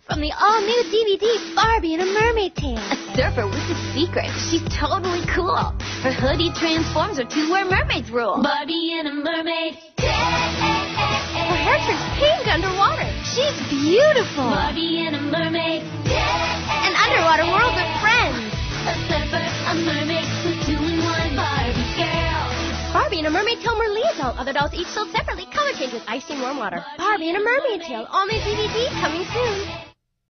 From the all-new DVD, Barbie in a Mermaid Tale, A surfer with a secret. She's totally cool. Her hoodie transforms her to where mermaids rule. Barbie and a mermaid. Tale. Her hair turns pink underwater. She's beautiful. Barbie and a mermaid. An underwater world of friends. A surfer, a mermaid, a two-in-one Barbie girl. Barbie in a Mermaid Tale Merliah doll. Other dolls each sold separately. Color change with ice and warm water. Barbie in a Mermaid Tale, All new DVD coming.